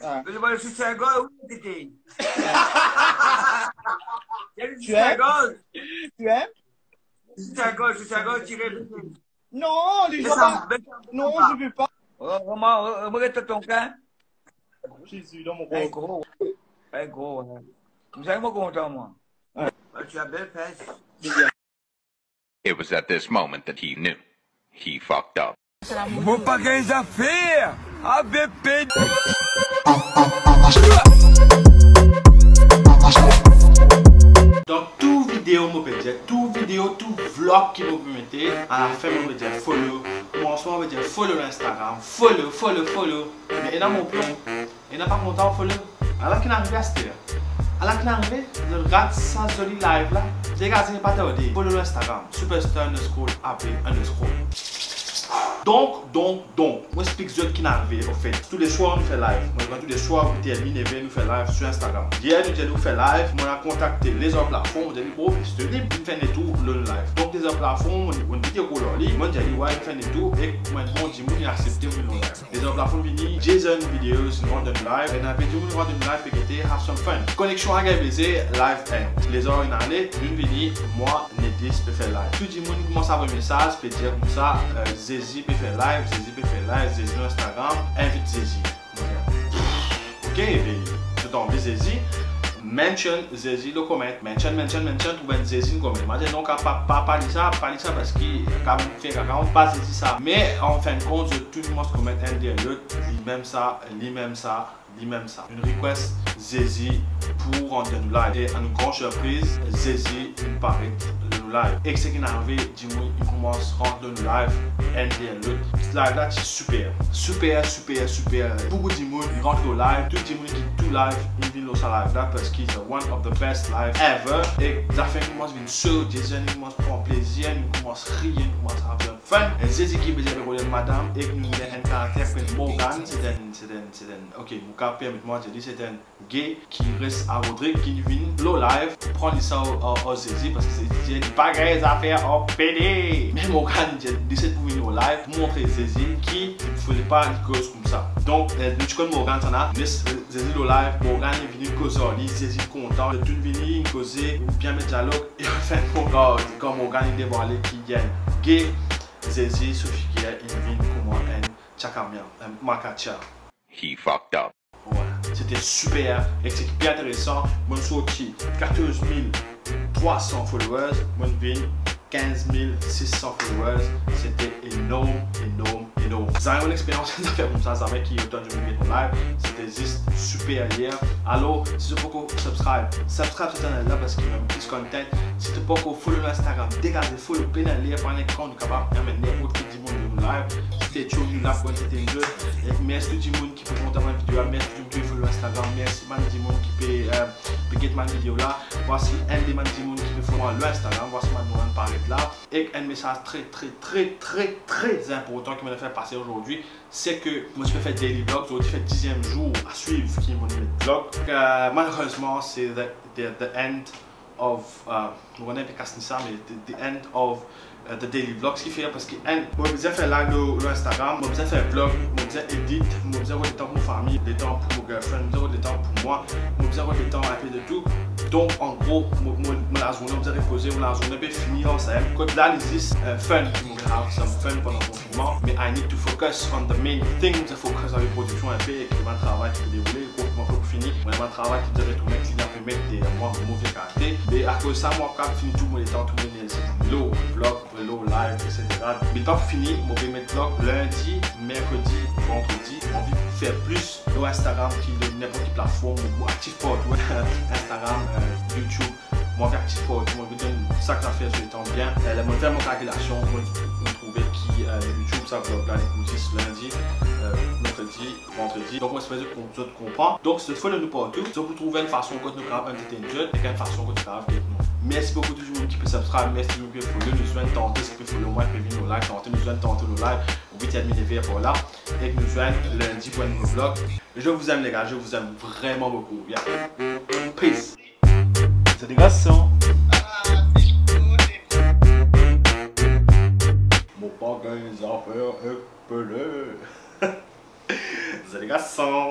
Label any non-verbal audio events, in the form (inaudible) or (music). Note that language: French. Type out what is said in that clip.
Ah. Je vais le soutien-gorge ou tété Tu aimes Tu aimes Soutien-gorge, soutien-gorge, tiré. Non, les gens pas. Non, je veux pas. Comment, regarde ton cas. Jésus, dans mon Un gros. gros. Un gros, hein. Vous êtes pas content, moi. Ouais. Tu as belle fesse. It was at this moment that he knew. He fucked up. Vou pagar as afeias! ABP! Donc, tout vidéo, dire, tout vidéo, tout vlog qui vous mettez, à la fin, moi, peut dire follow. Moi, en ce moment, je dire follow l'Instagram. Follow, follow, follow. Mais il y a mon plan. Il n'a pas content, follow. Alors qu'il arrive à cette heure. Alors qu'il je regarde ça joli live là. Je regarde, c'est pas tardé. Follow l'Instagram. Superstar underscore AP underscore. Donc, donc, donc, moi explique ce qui est arrivé fait. Tous les soirs, nous fait live. Moi, tous les soirs, vous terminez, nous fait live sur Instagram. Hier, nous fait live. On a contacté les autres plafonds. On a dit, oh, c'est libre, nous fait des tours le live. Donc, les autres plafonds, on a dit, on a dit, moi, j'ai dit, ouais, nous fait des tours. Et moi, on dit, moi, j'ai accepté le live. Les autres plafonds viennent, Jason Videos, rendent live. Et la vidéo, nous rendons live et qui have some fun. Connexion à baiser, live end. Les autres, ils allaient, nous venons, moi, Peut faire live. Tout le monde commence à un message, peut dire comme ça, euh, Zézi peut faire live, Zézi peut faire live, Zézi sur Instagram, invite Zézi. Ok, et tout en envie Zézi, mention Zézi le comment, mention, mention, mention, tout ben Zézi le comment. Moi, j'ai donc pas pas parler ça, parler ça parce qu'il quand même fait quand même pas Zézi ça. Mais en fin de compte, tout le monde un des l'autre, lui-même ça, lui-même ça, lui-même ça. Une request Zézi pour rendre nous live. Et à une grande surprise, Zézi paraît live. Et ce qui est arrivé, dis-moi, il commence à rendre nous live. Ce live là, c'est super. Super, super, super. Beaucoup de ils rentrent au live. Tout le qui tout live, il vient au live là parce qu'il est one of the best live ever. Et la fin commence à venir sur Jason, il commence à prendre plaisir, il commence à rire, il commence à avoir fun. Et Zézi qui veut dire le rôle de madame et que nous caractère comme Morgan, c'est un, ok, mon cas, permettez-moi de dire, c'est un gay qui reste à Rodrigue, qui vient le live, prendre ça au, au, Zézi parce que c'est une bagaille à faire en PD. Mais Morgan, il décide pour venir au live, pour montrer Zézi qui ne faisait pas une cause comme ça. Donc, nous connaissons Morgan, ça a, Zézi le live, Morgan est venu causer, Zézi content, tout venu causer, bien mettre dialogue, et enfin, Morgan, quand Morgan est dévoilé qui gagne. Gay, Zézi, Sophie il vient un un Makacha. He fucked up. Ouais, c'était super et c'était bien intéressant. Mon sorti 14 300 followers, mon vin 15 600 followers. C'était énorme, énorme, énorme. Vous avez une expérience (laughs) de faire comme ça, ça fait qui est autant de me live. C'était juste super hier. Alors, si tu peux subscribe, subscribe cette année là parce qu'il y a plus de content. Si tu peux follow l'Instagram, dégagez, follow, par un écran, nous capable de mettre n'importe qui dit live. C'était chaud, nous l'avons c'était jeu. Merci tout le monde qui peut monter ma vidéo, merci tout le monde qui follow Instagram, merci man du monde qui peut, euh, peut ma vidéo là. Voici un des man du monde qui peut follow l'Instagram, voici ma nouvelle paraître là. Et un message très, très, très, très, très important qui me fait passer aujourd'hui, c'est que moi je faire daily vlog, aujourd'hui fait dixième jour à suivre qui mon vlog. Euh, malheureusement, c'est the, the end of, uh, ne sais pas ça, mais the, end of uh, the daily vlog. Ce qui fait parce que, un, moi je besoin faire live sur Instagram, moi besoin faire vlog, moi besoin edit, moi besoin avoir du temps pour famille, du temps pour mon girlfriend, moi du temps pour moi, moi besoin avoir du temps un peu de tout. Donc en gros, moi, moi, moi la journée, je reposer, moi la journée peut finir ensemble. Quand là, il existe uh, fun, je have some fun pendant le confinement, mais I need to focus on the main thing, je focus sur les productions un peu et que mon travail qui peut dérouler, le confinement peut finir, mon travail qui devrait retourner, qui vient permettre de moi mauvais caractère. À cause de ça, moi, quand je finis tout mon temps, tout mon énergie, low, vlog, low, live, etc. Mais pas fini, je vais mettre vlog lundi, mercredi, vendredi, on va faire plus sur Instagram qui n'importe quelle plateforme, ou active pour (laughs) Instagram, euh, YouTube. Moi, active pour moi, je donne ça que ça fait sur le temps bien. Euh, moi, faire mon calculation, moi, je trouver qui euh, YouTube, ça vlog là, les 10 lundi, euh, mercredi, vendredi. Donc, moi, c'est que je comprends. Donc, cette fois, nous partout. Si vous trouvez une façon que nous grave un petit jeu, et une façon que nous quelque Merci beaucoup monde qui peut subscribe, merci qui peut follow, nous joignent tenter, ce peut follow moi, au live, tenter, nous joignent tenter le live, 8 admin vers pour là, et que nous joignent lundi pour un nouveau vlog. Je vous aime les gars, je vous aime vraiment beaucoup. Yeah. Peace. C'est des.